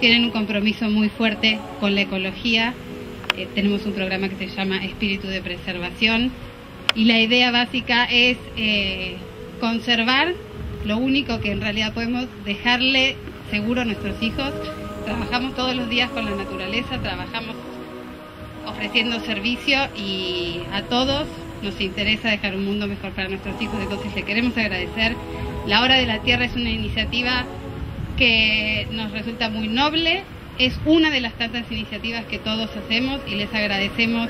tienen un compromiso muy fuerte con la ecología. Eh, tenemos un programa que se llama Espíritu de Preservación y la idea básica es eh, conservar lo único que en realidad podemos dejarle seguro a nuestros hijos. Trabajamos todos los días con la naturaleza, trabajamos ofreciendo servicio y a todos nos interesa dejar un mundo mejor para nuestros hijos, entonces le queremos agradecer. La Hora de la Tierra es una iniciativa que nos resulta muy noble, es una de las tantas iniciativas que todos hacemos y les agradecemos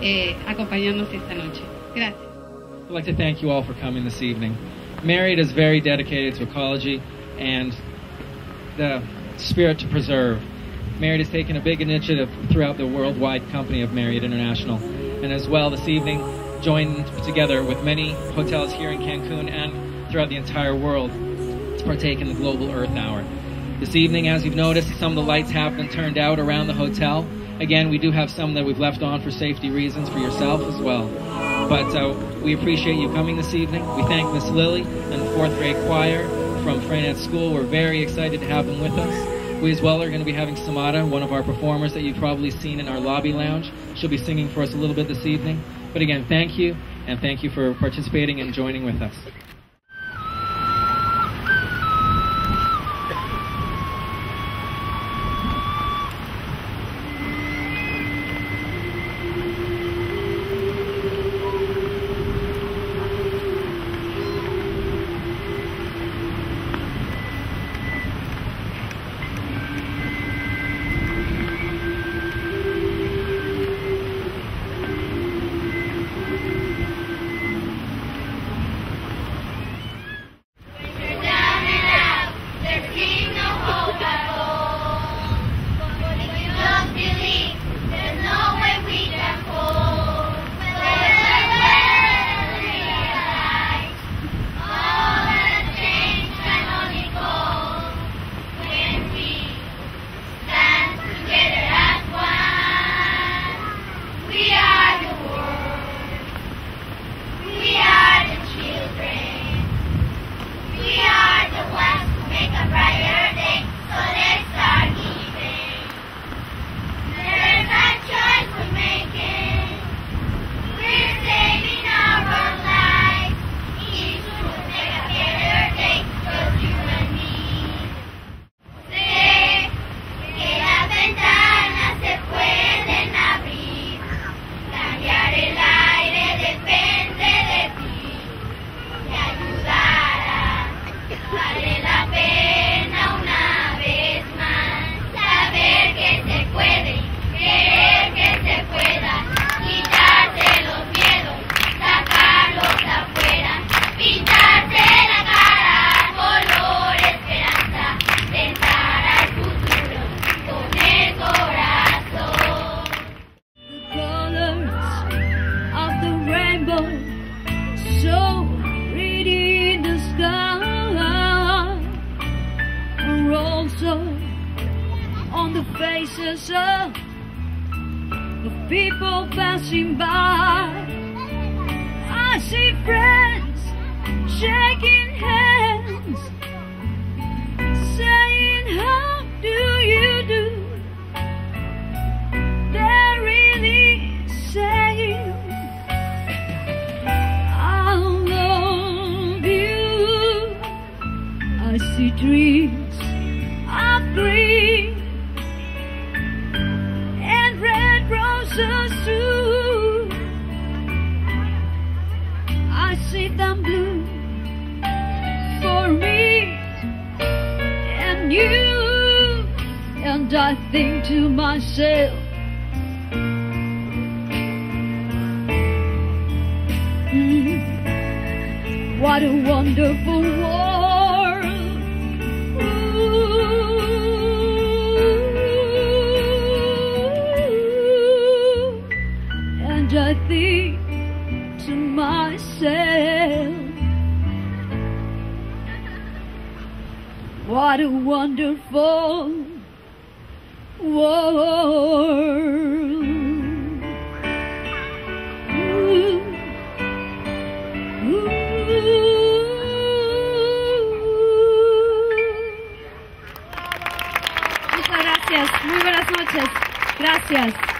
eh, acompañarnos esta noche. Gracias. I'd like to thank you all for coming this evening. Marriott is very dedicated to ecology and the spirit to preserve. Marriott has taken a big initiative throughout the worldwide company of Marriott International, and as well this evening joined together with many hotels here in Cancun and throughout the entire world to partake in the Global Earth Hour. This evening, as you've noticed, some of the lights have been turned out around the hotel. Again, we do have some that we've left on for safety reasons for yourself as well. But uh, we appreciate you coming this evening. We thank Miss Lily and the fourth grade choir from Freinet School. We're very excited to have them with us. We as well are going to be having Samada, one of our performers that you've probably seen in our lobby lounge. She'll be singing for us a little bit this evening. But again, thank you, and thank you for participating and joining with us. rainbow so pretty in the sky. And also on the faces of the people passing by. I see friends shaking dreams of green and red roses too. I see them blue for me and you, and I think to myself. Mm, what a wonderful world. And I think to myself. What a wonderful world. Ooh, ooh. Muchas gracias, muy buenas noches, gracias.